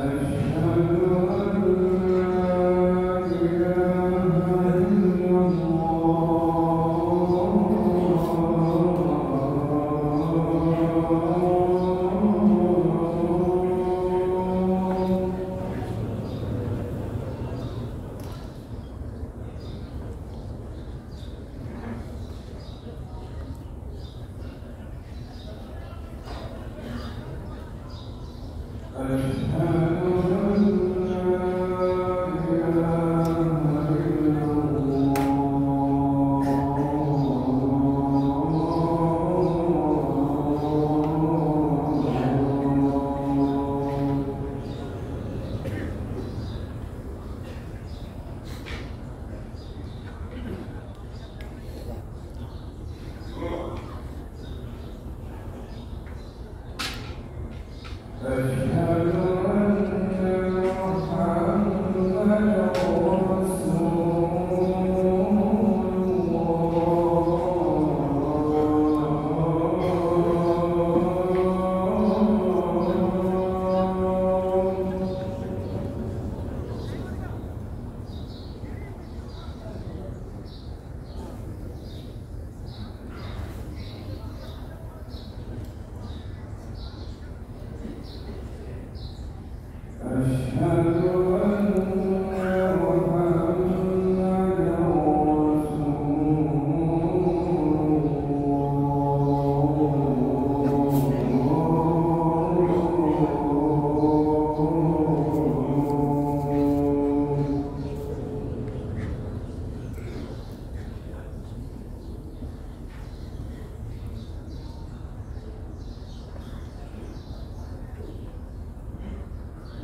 Gracias. Verse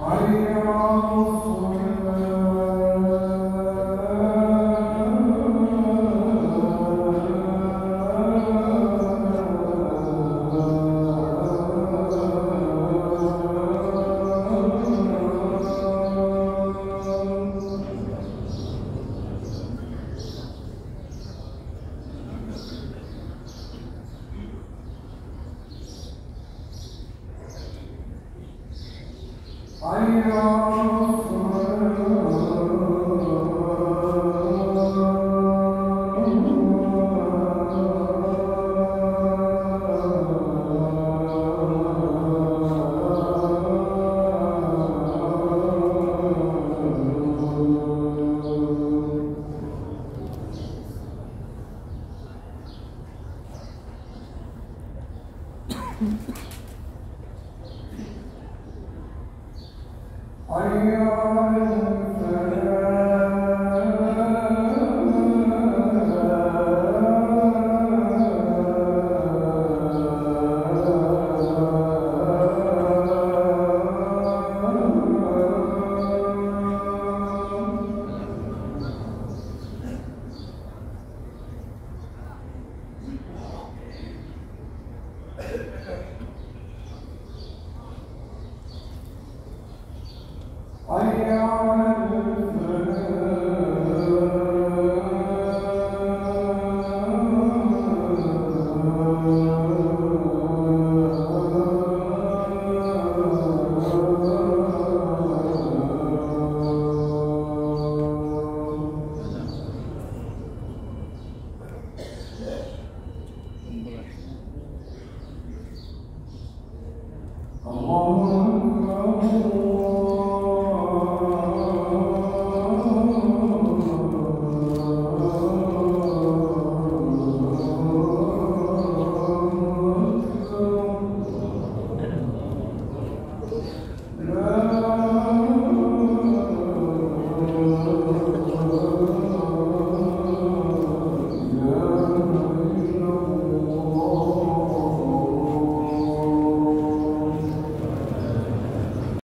Aleyhi ve sellem. Mm-hmm. I am Oh.